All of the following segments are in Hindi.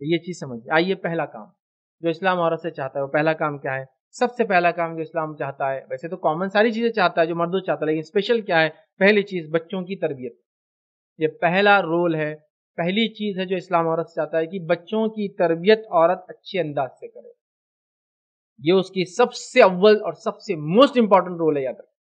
तो ये चीज़ समझिए आइए पहला काम, जो इस्लाम औरत से चाहता है, वो पहला काम क्या है? सबसे पहला काम जो इस्लाम चाहता है, वैसे तो कॉमन सारी चीज़ें चाहता है, जो मर्दों चाहता है, लेकिन स्पेशल क्या है? पहली चीज़ बच्चों की तरबियत। ये पहला रोल है, पहली चीज़ है जो इस्लाम औरत से चाहता है कि बच्चों की तरबियत औरत अच्छे अंदाज से करे। ये उसकी सबसे अव्वल और सबसे मोस्ट इंपॉर्टेंट रोल है, याद रखें।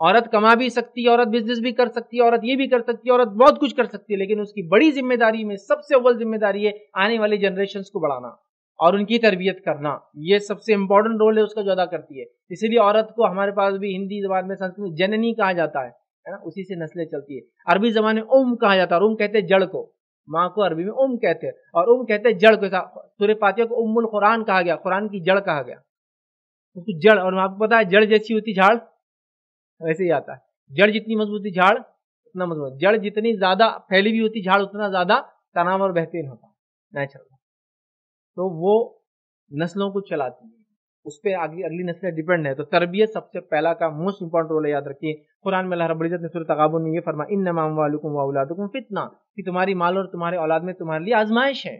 औरत कमा भी सकती है, औरत बिज़नेस भी कर सकती है, औरत ये भी कर सकती है, औरत बहुत कुछ कर सकती है, लेकिन उसकी बड़ी ज़िम्मेदारी में, सबसे अव्वल ज़िम्मेदारी है आने वाली जनरेशन को बढ़ाना और उनकी तरबियत करना। ये सबसे इंपॉर्टेंट रोल है उसका जो अदा करती है। इसीलिए औरत को हमारे पास भी हिंदी जबान में संस्कृत जननी कहा जाता है है ना? उसी से नस्लें चलती है। अरबी जबान में उम कहा जाता है और उम कहते हैं जड़ को। माँ को अरबी में उम कहते हैं और उम कहते हैं जड़ को। सूर्य पातिया को उमुल कुरान कहा गया कुरान की जड़ कहा गया। उसकी जड़, और आपको पता है जड़ जैसी होती झाड़ वैसे ही आता है। जड़ जितनी मज़बूत झाड़ उतना मज़बूत जड़ जितनी ज़्यादा फैली हुई होती, झाड़ उतना ज़्यादा तनाव और बेहतरीन होता नेचुरल तो वो नस्लों को चलाती है। उस पर आगे, अगली नस्लें डिपेंड है। तो तरबियत सबसे पहला का मोस्ट इंपॉर्टेंट रोल है, याद रखिए। कुरान में रब्बुल ने सूरत तगाबुन ये फरमा इन नमाम वालुकुम वाउलादुकुम फितना। कि तुम्हारी माल और तुम्हारे औलाद में तुम्हारे लिए आजमाइश है।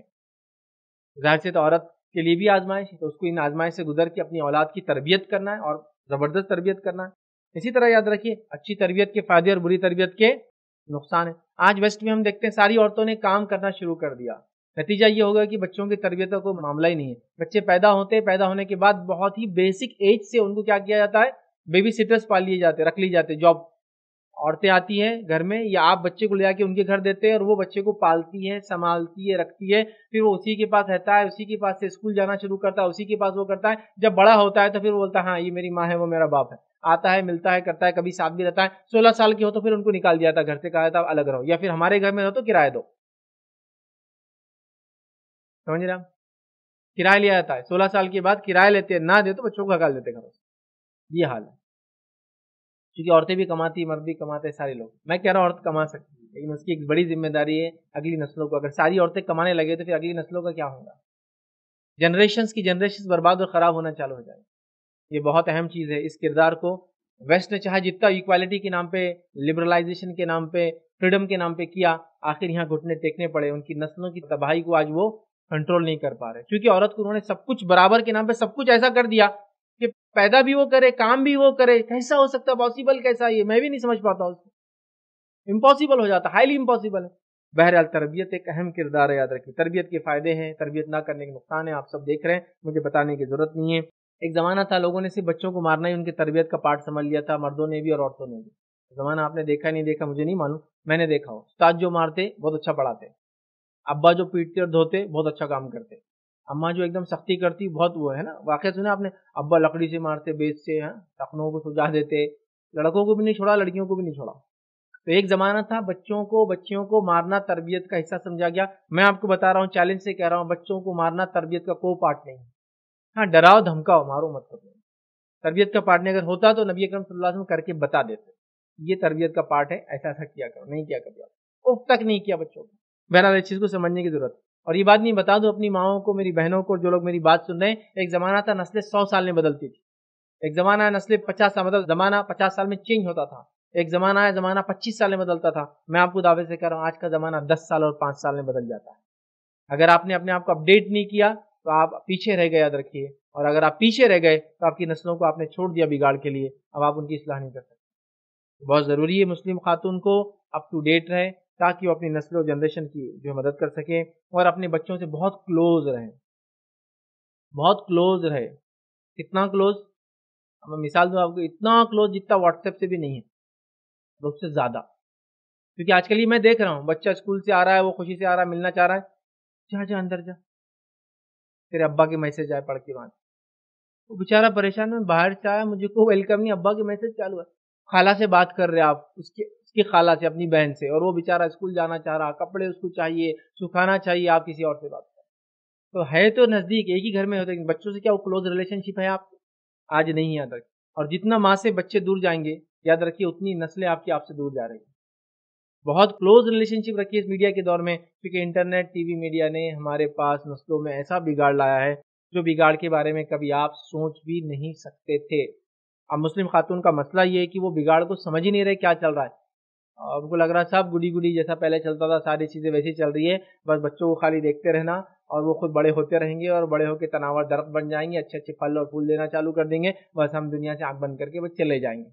ज़ाहिर से तो औरत के लिए भी आजमाइश है। तो उसको इन आजमाइश से गुजर के अपनी औलाद की तरबियत करना है और ज़बरदस्त तरबियत करना है। इसी तरह याद रखिए, अच्छी तरबियत के फ़ायदे और बुरी तरबियत के नुकसान है। आज वेस्ट में हम देखते हैं, सारी औरतों ने काम करना शुरू कर दिया। नतीजा ये होगा कि बच्चों की तरबियत का कोई मामला ही नहीं है। बच्चे पैदा होते हैं पैदा होने के बाद बहुत ही बेसिक एज से उनको क्या किया जाता है? बेबी सिटर्स पाल लिए जाते, रख लिए जाते जॉब औरतें आती हैं घर में, या आप बच्चे को ले जाके उनके घर देते हैं और वो बच्चे को पालती है, संभालती है, रखती है, फिर वो उसी के पास रहता है, उसी के पास से स्कूल जाना शुरू करता है, उसी के पास वो करता है। जब बड़ा होता है तो फिर वो बोलता है हाँ ये मेरी माँ है, वो मेरा बाप है। आता है, मिलता है, करता है, कभी साथ भी रहता है। सोलह साल की हो तो फिर उनको निकाल दिया था घर से कहा था अलग रहो। या फिर, हमारे घर में हो तो किराया दो। समझ रहे किराया लिया जाता है, सोलह साल के बाद किराया लेते हैं, ना दे तो बच्चों को हकाल देते घरों से। ये हाल है। क्योंकि औरतें भी कमाती, मर्द भी कमाते सारे लोग। मैं कह रहा हूँ, औरत कमा सकती है, लेकिन उसकी एक बड़ी ज़िम्मेदारी है अगली नस्लों को। अगर सारी औरतें कमाने लगे तो फिर अगली नस्लों का क्या होगा? जनरेशन की जनरेशन बर्बाद और ख़राब होना चालू हो जाएगी। ये बहुत अहम चीज़ है इस किरदार को। वेस्ट ने चाहे जितना इक्वालिटी के नाम पे लिबरलाइजेशन के नाम पे फ्रीडम के नाम पे किया, आखिर यहाँ घुटने टेकने पड़े। उनकी नस्लों की तबाही को आज वो कंट्रोल नहीं कर पा रहे। क्योंकि औरत को उन्होंने सब कुछ बराबर के नाम पे सब कुछ ऐसा कर दिया कि पैदा भी वो करे, काम भी वो करे, कैसा हो सकता पॉसिबल कैसा ये? मैं भी नहीं समझ पाता उसको। इम्पॉसिबल हो जाता हाईली इम्पॉसिबल है। बहरहाल, तरबियत एक अहम किरदार है, याद रखिए। तरबियत के फ़ायदे हैं, तरबियत ना करने के नुकसान है, आप सब देख रहे हैं, मुझे बताने की ज़रूरत नहीं है। एक ज़माना था, लोगों ने सिर्फ़ बच्चों को मारना ही, उनकी तरबियत का पार्ट समझ लिया था, मर्दों ने भी और औरतों ने भी। ज़माना आपने देखा नहीं देखा, मुझे नहीं मालूम, मैंने देखा हो। उस्ताद जो मारते, बहुत अच्छा पढ़ाते। अब्बा जो पीटते और धोते, बहुत अच्छा काम करते। अम्मा जो एकदम सख्ती करती, बहुत वो है ना? वाकई सुना आपने? अब्बा लकड़ी से मारते, बेच से, हैं? टखनों को सुझा देते, लड़कों को भी नहीं छोड़ा, लड़कियों को भी नहीं छोड़ा। तो एक जमाना था, बच्चों को, बच्चियों को मारना तरबियत का हिस्सा समझा गया। मैं आपको बता रहा हूँ चैलेंज से कह रहा हूँ, बच्चों को मारना तरबियत का कोई पार्ट नहीं हाँ। डराओ, धमकाओ, मारो मत करो तरबियत का पार्ट नहीं, अगर होता तो नबी अकरम सल्लल्लाहु करके बता देते। ये तरबियत का पार्ट है, ऐसा ऐसा किया करो, नहीं किया कभी उफ तक नहीं किया बच्चों को। बहरहाल, इस चीज़ को समझने की ज़रूरत और ये बात नहीं, बता दो अपनी माओ को, मेरी बहनों को जो लोग मेरी बात सुन रहे हैं, एक जमाना था नस्लें सौ साल में बदलती थी। एक जमाना नस्लें पचास साल मतलब जमाना पचास साल में चेंज होता था। एक जमाना है, जमाना पच्चीस साल में बदलता था। मैं आपको दावे से कह रहा हूँ, आज का जमाना दस साल और पाँच साल में बदल जाता है। अगर आपने अपने आप को अपडेट नहीं किया तो आप पीछे रह गए, याद रखिए। और अगर आप पीछे रह गए तो आपकी नस्लों को आपने छोड़ दिया बिगाड़ के लिए। अब आप उनकी इसलाह नहीं कर सकते। बहुत ज़रूरी है मुस्लिम खातून को अप टू डेट रहे ताकि वो अपनी नस्ल और जनरेशन की जो मदद कर सके और अपने बच्चों से बहुत क्लोज रहे। बहुत क्लोज रहे। कितना क्लोज मैं मिसाल दूँ आपको, इतना क्लोज जितना व्हाट्सएप से भी नहीं है। तो उससे ज़्यादा। क्योंकि आजकल ही मैं देख रहा हूँ, बच्चा स्कूल से आ रहा है, वो खुशी से आ रहा है, मिलना चाह रहा है। जा जा, अंदर जा। तेरे अब्बा के मैसेज आए पढ़ के वहाँ। वो बेचारा परेशान है बाहर से आया, मुझे को वेलकम नहीं, अब्बा के मैसेज चालू है। खाला से बात कर रहे आप, उसके उसकी खाला से, अपनी बहन से। और वो बेचारा स्कूल जाना चाह रहा, कपड़े उसको चाहिए, सुखाना चाहिए, आप किसी और से बात करें। तो है तो नज़दीक, एक ही घर में होते बच्चों से क्या वो क्लोज रिलेशनशिप है आपको? आज नहीं, याद रखिए। और जितना माँ से बच्चे दूर जाएँगे, याद रखिए, उतनी नस्लें आपकी आपसे दूर जा रही हैं। बहुत क्लोज रिलेशनशिप रखी इस मीडिया के दौर में, क्योंकि इंटरनेट टीवी मीडिया ने हमारे पास नस्लों में ऐसा बिगाड़ लाया है, जो बिगाड़ के बारे में कभी आप सोच भी नहीं सकते थे। अब मुस्लिम खातून का मसला ये है कि वो बिगाड़ को समझ ही नहीं रहे क्या चल रहा है। उनको लग रहा है सब गुडी गुडी जैसा पहले चलता था, सारी चीज़ें वैसी चल रही है। बस बच्चों को खाली देखते रहना और वो खुद बड़े होते रहेंगे और बड़े होकर तनावर दरख्त बन जाएँगे अच्छे अच्छे फल और फूल देना चालू कर देंगे। बस हम दुनिया से आँख बंद करके बस चले जाएँगे।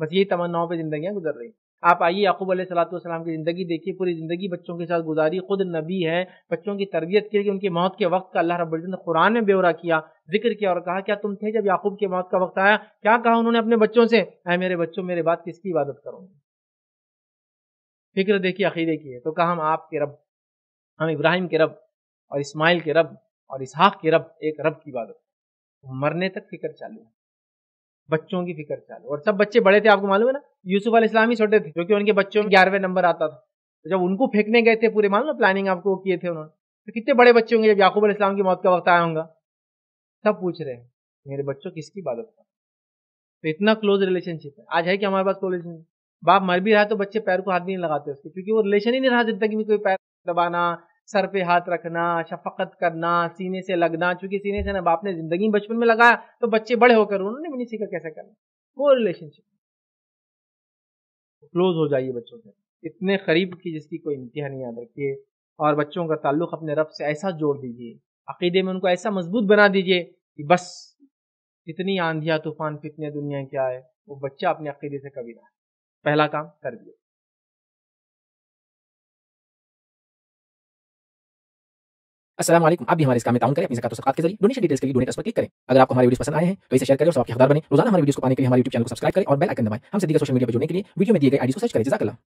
बस यही तमन्नाओं पर जिंदगियाँ गुजर रही आप आइए याकूब सलाम की ज़िंदगी देखिए, पूरी ज़िंदगी बच्चों के साथ गुजारी। खुद नबी है, बच्चों की तरबियत के लिए उनकी मौत के वक्त का अल्लाह रब्बुल ने कुरान में ब्यौरा किया, ज़िक्र किया और कहा, क्या तुम थे जब याकूब की मौत का वक्त आया? क्या कहा उन्होंने अपने बच्चों से? अः मेरे बच्चों, मेरे बात किसकी इबादत करोगे? फ़िक्र देखिए अकीदे की है तो कहा हम आपके रब, हम इब्राहिम के रब और इस्माइल के रब और इसहाक के रब, एक रब की इबादत। मरने तक फ़िक्र चालू है। बच्चों की फ़िक्र चालू और सब बच्चे बड़े थे, आपको मालूम है ना? यूसुफ अल इस्लामी छोटे थे, क्योंकि उनके बच्चों में ग्यारहवें नंबर आता था। तो जब उनको फेंकने गए थे पूरे, मालूम प्लानिंग आपको किए थे उन्होंने? तो कितने बड़े बच्चे होंगे जब याकूब इस्लाम की मौत का वक्त आया होगा? सब पूछ रहे हैं, मेरे बच्चों किसकी इबादत कर तो इतना क्लोज रिलेशनशिप है। आज है कि हमारे पास क्लोज रिलेशनशिप बाप मर भी रहा तो बच्चे पैर को हाथ भी नहीं लगाते उसके, क्योंकि वो रिलेशन ही नहीं रहा ज़िंदगी में कोई पैर दबाना, सर पे हाथ रखना, शफकत करना, सीने से लगना, चूँकि सीने से ना, बाप ने ज़िंदगी बचपन में लगाया तो बच्चे बड़े होकर उन्होंने भी नहीं सीखा कैसे करना। वो रिलेशनशिप क्लोज हो जाइए बच्चों से। इतने करीब की जिसकी कोई इंतहा नहीं याद रखिए। और बच्चों का ताल्लुक अपने रब से ऐसा जोड़ दीजिए, अकीदे में उनको ऐसा मज़बूत बना दीजिए कि बस इतनी आंधिया, तूफ़ान, फितने दुनिया क्या है, वो बच्चा अपने अकीदे से कभी ना पहला काम कर दिया। असलम आप भी हमारे इस काम में ताउन करें, अपनी ज़कात के ज़रिए। डोनेशन डिटेल्स के लिए डोनेट पर क्लिक करें। अगर आपको हमारे वीडियो पसंद आए हैं तो इसे शेयर करें और सबके हकदार बने। रोज़ाना हमारे वीडियो को पाने के लिए हमारे यूट्यूब चैनल को सब्सक्राइब करें और बेल आइकन दबाएँ। हम सीधे सोशल मीडिया पर जुड़ने के लिए वीडियो में दिए गए आईडी को सर्च करें। जजाकल्लाह